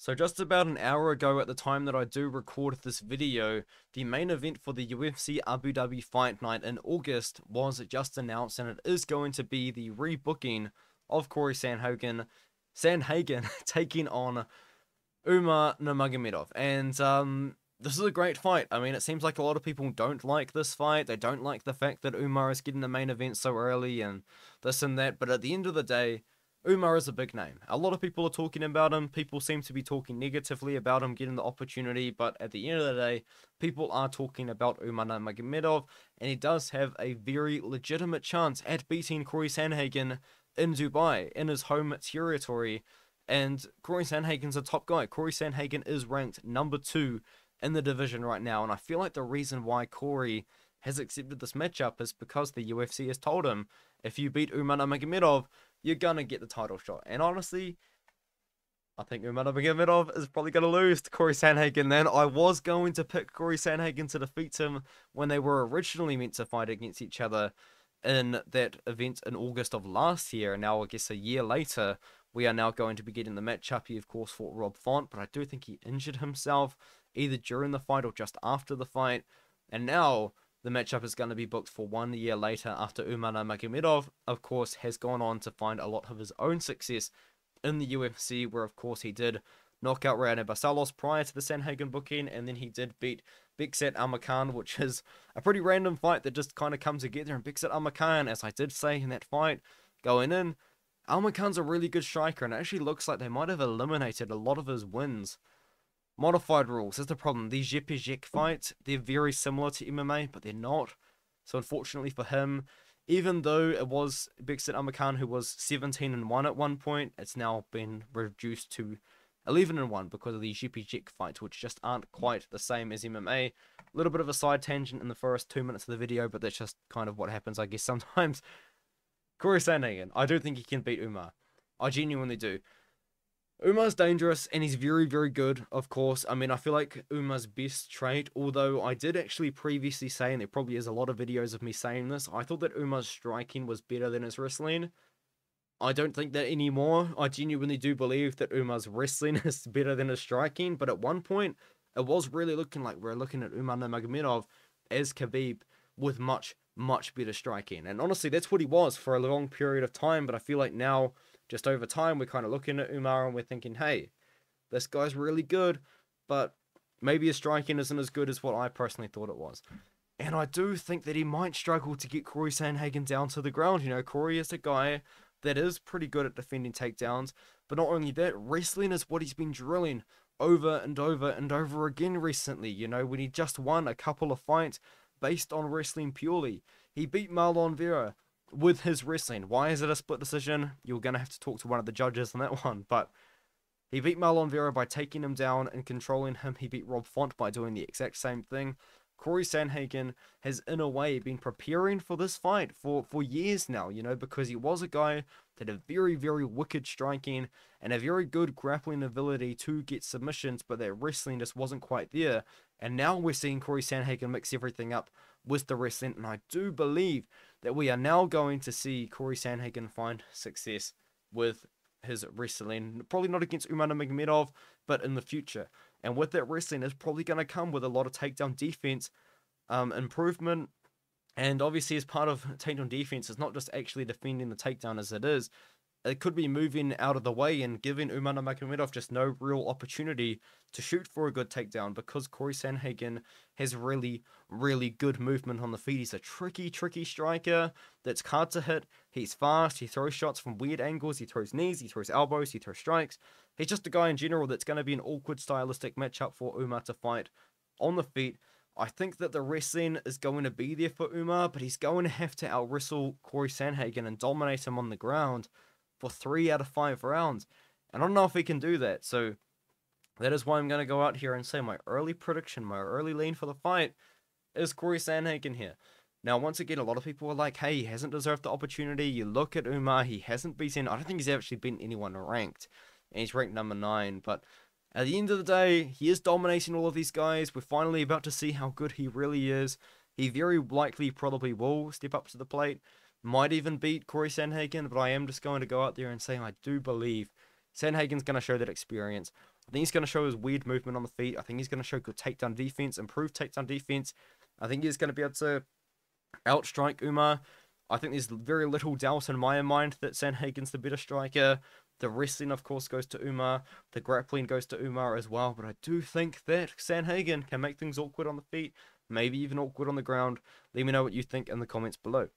So just about an hour ago at the time that I do record this video, the main event for the UFC Abu Dhabi Fight Night in August was just announced and it is going to be the rebooking of Cory Sandhagen, Sandhagen taking on Umar Nurmagomedov. And um, this is a great fight. I mean, it seems like a lot of people don't like this fight. They don't like the fact that Umar is getting the main event so early and this and that. But at the end of the day, Umar is a big name. A lot of people are talking about him. People seem to be talking negatively about him getting the opportunity, but at the end of the day, people are talking about Umar Nurmagomedov, and he does have a very legitimate chance at beating Cory Sandhagen in Dubai, in his home territory. And Cory Sandhagen's a top guy. Cory Sandhagen is ranked number two in the division right now, and I feel like the reason why Cory has accepted this matchup is because the UFC has told him if you beat Umar Nurmagomedov, you're gonna get the title shot. And honestly, I think Umar Nurmagomedov is probably gonna lose to Cory Sandhagen. Then I was going to pick Cory Sandhagen to defeat him when they were originally meant to fight against each other in that event in August of last year. And now I guess a year later, we are now going to be getting the matchup. He of course fought Rob Font, but I do think he injured himself either during the fight or just after the fight. And now the matchup is going to be booked for one year later after Umar Nurmagomedov, of course, has gone on to find a lot of his own success in the UFC, where, of course, he did knock out Raoni Barcelos prior to the Sandhagen booking, and then he did beat Bekzat Almakhan, which is a pretty random fight that just kind of comes together. And Bekzat Almakhan, as I did say in that fight, going in, Almakhan's a really good striker, and it actually looks like they might have eliminated a lot of his wins Modified rules. That's the problem. These Jepejek fights, they're very similar to MMA, but they're not. So unfortunately for him, even though it was Bekzat Almakhan who was 17 and 1 at one point, it's now been reduced to 11 and 1 because of these Jepejek fights, which just aren't quite the same as MMA. A little bit of a side tangent in the first two minutes of the video, but that's just kind of what happens, I guess, sometimes. Cory Sandhagen, I do think he can beat Umar. I genuinely do. Umar's dangerous and he's very, very good, of course. I mean, I feel like Umar's best trait, although I did actually previously say, and there probably is a lot of videos of me saying this, I thought that Umar's striking was better than his wrestling. I don't think that anymore. I genuinely do believe that Umar's wrestling is better than his striking, but at one point, it was really looking like we are looking at Umar Nurmagomedov as Khabib with much, much better striking. And honestly, that's what he was for a long period of time, but I feel like now just over time, we're kind of looking at Umar and we're thinking, hey, this guy's really good, but maybe his striking isn't as good as what I personally thought it was. And I do think that he might struggle to get Cory Sandhagen down to the ground. You know, Cory is a guy that is pretty good at defending takedowns, but not only that, wrestling is what he's been drilling over and over and over again recently. You know, when he just won a couple of fights based on wrestling purely. He beat Marlon Vera with his wrestling. Why is it a split decision? You're going to have to talk to one of the judges on that one. But he beat Marlon Vera by taking him down and controlling him. He beat Rob Font by doing the exact same thing. Cory Sandhagen has, in a way, been preparing for this fight for, for years now, you know, because he was a guy that had very, very wicked striking and a very good grappling ability to get submissions, but that wrestling just wasn't quite there. And now we're seeing Cory Sandhagen mix everything up with the wrestling, and I do believe that we are now going to see Cory Sandhagen find success with his wrestling. Probably not against Umar Nurmagomedov, but in the future. And with that wrestling is probably going to come with a lot of takedown defense um, improvement. And obviously, as part of takedown defense, it's not just actually defending the takedown as it is, it could be moving out of the way and giving Umar Nurmagomedov just no real opportunity to shoot for a good takedown because Cory Sandhagen has really, really good movement on the feet. He's a tricky, tricky striker that's hard to hit. He's fast. He throws shots from weird angles. He throws knees. He throws elbows. He throws strikes. He's just a guy in general that's going to be an awkward stylistic matchup for Umar to fight on the feet. I think that the wrestling is going to be there for Umar, but he's going to have to out wrestle Cory Sandhagen and dominate him on the ground for three out of five rounds. And I don't know if he can do that. So that is why I'm going to go out here and say my early prediction, my early lean for the fight is Cory Sandhagen here. Now, once again, a lot of people are like, hey, he hasn't deserved the opportunity. You look at Umar, he hasn't beaten, I don't think he's actually beaten anyone ranked. And he's ranked number nine. But at the end of the day, he is dominating all of these guys. We're finally about to see how good he really is. He very likely probably will step up to the plate might even beat Cory Sandhagen, but I am just going to go out there and say I do believe Sandhagen's going to show that experience. I think he's going to show his weird movement on the feet. I think he's going to show good takedown defense, improved takedown defense. I think he's going to be able to outstrike Umar. I think there's very little doubt in my mind that Sandhagen's the better striker. The wrestling, of course, goes to Umar. The grappling goes to Umar as well. But I do think that Sandhagen can make things awkward on the feet, maybe even awkward on the ground. Let me know what you think in the comments below.